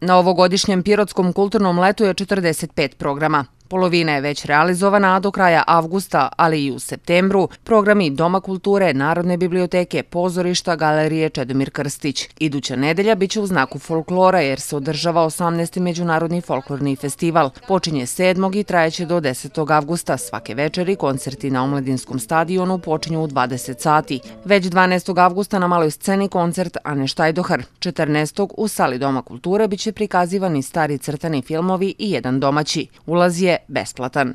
Na ovogodišnjem Pirotskom kulturnom letu je 45 programa. Polovina je već realizovana, a do kraja avgusta, ali i u septembru, programi Doma kulture, Narodne biblioteke, pozorišta, galerije Čedomir Krstić. Iduća nedelja biće u znaku folklora jer se održava 18. Međunarodni folklorni festival. Počinje 7. i trajeće do 10. avgusta. Svake večeri koncerti na Omladinskom stadionu počinju u 20 sati. Već 12. avgusta na maloj sceni koncert Ane Štajdohar. 14. u sali Doma kulture biće prikazivani stari crtani filmovi i jedan domaći. Ulaz je besplatan.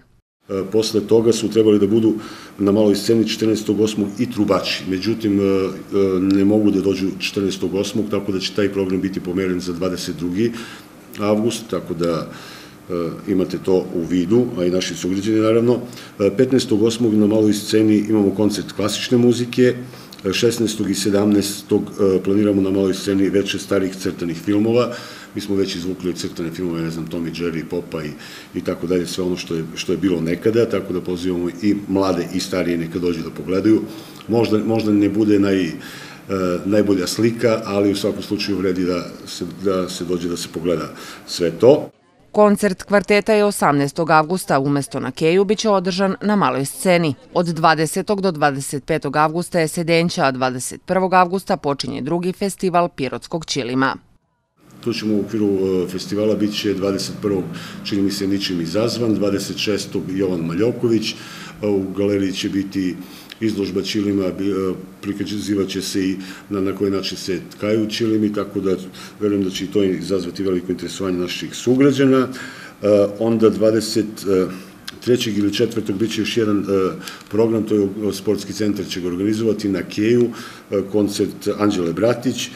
E, posle toga su trebali da budu na maloj sceni 14.8. i trubači. Međutim, e, e, ne mogu da dođu 14.8. tako da će taj program biti pomeren za 22. avgust, tako da imate to u vidu, a i naši sugrađeni naravno. 15.8. na maloj sceni imamo koncert klasične muzike, 16. i 17. planiramo na maloj sceni veće starih crtanih filmova, mi smo već izvukli crtane filmove, ne znam, Tommy Jerry, Popa i, i tako dalje, sve ono što je, što je bilo nekada, tako da pozivamo i mlade i starije neka dođe da pogledaju. Možda, možda ne bude naj, e, najbolja slika, ali u svakom slučaju vredi da se, da se dođe da se pogleda sve to. Koncert kvarteta je 18. avgusta, umesto na Keju biće održan na maloj sceni. Od 20. do 25. avgusta je sedenća, a 21. avgusta počinje drugi festival Pirotskog Čilima. Tu ćemo u okviru e, festivala biti će 21. čini mi se ničim izazvan, 26. Jovan Maljoković, u galeriji će biti izložba čilima, e, prikazivaće se i na, na koji način se tkaju čilimi, tako da verujem da će i to izazvati veliko interesovanje naših sugrađana. E, onda 20 trećeg ili četvrtog bit će još jedan program, to je sportski centar će ga organizovati na Keju, koncert Anđele Bratić,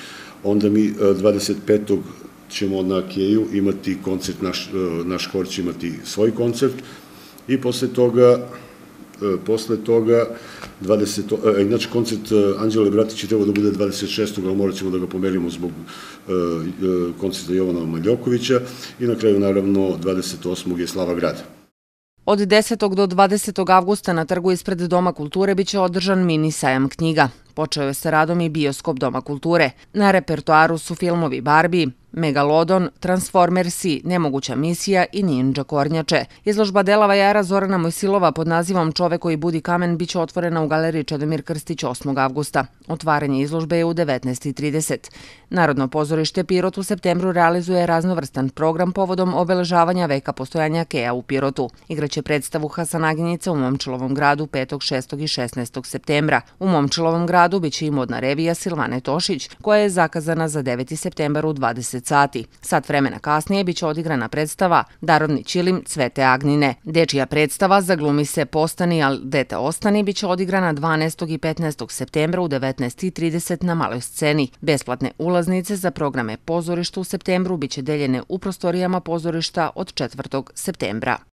onda mi e, 25. Ćemo na Keju imati koncert, naš, e, naš hor će imati svoj koncert i posle toga e, posle toga 20, inače koncert Anđele Bratić je trebao da bude 26. ali morat ćemo da ga pomerimo zbog koncerta Jovana Maljokovića i na kraju naravno 28. je Slava Grada. Od 10. do 20. avgusta na trgu ispred Doma kulture biće održan mini sajam knjiga. Počeo je sa radom i bioskop Doma kulture. Na repertoaru su filmovi Barbie, Megalodon, Transformersi, Nemoguća misija i Ninja Kornjače. Izložba dela vajara Zorana Mojsilova pod nazivom Čovek koji budi kamen biće otvorena u galeriji Čedomir Krstić 8. avgusta. Otvaranje izložbe je u 19.30. Narodno pozorište Pirot u septembru realizuje raznovrstan program povodom obeležavanja veka postojanja Kea u Pirotu. Igraće predstavu Hasanaginjica u Momčilovom gradu 5., 6. i 16. septembra. U Momčilovom gradu biće i modna revija Silvane Tošić, koja je zakazana za 9. septembar u 20 sati. Sat vremena kasnije biće odigrana predstava Darovni čilim Cvete Agnine. Dečija predstava za glumi se postani, ali dete ostani biće odigrana 12. i 15. septembra u 19.30 na maloj sceni. Besplatne ulaznice za programe pozorišta u septembru biće deljene u prostorijama pozorišta od 4. septembra.